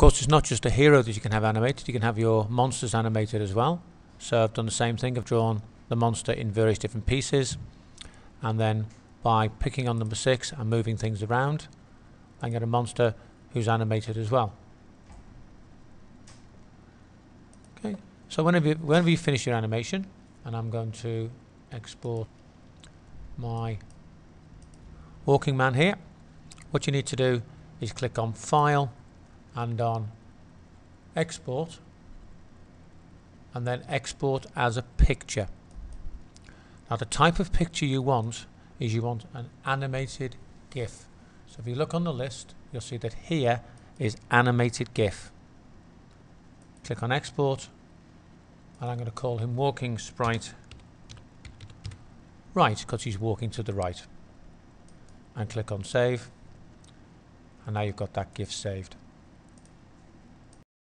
course, it's not just a hero that you can have animated, you can have your monsters animated as well. So I've done the same thing, I've drawn the monster in various different pieces and then by picking on number 6 and moving things around I get a monster who's animated as well. Okay, so whenever you, whenever you finish your animation and I'm going to export my walking man here what you need to do is click on file and on export and then export as a picture. Now the type of picture you want is you want an animated GIF. So if you look on the list you'll see that here is animated GIF. Click on export and I'm going to call him walking sprite. Right because he's walking to the right. And click on save. And now you've got that GIF saved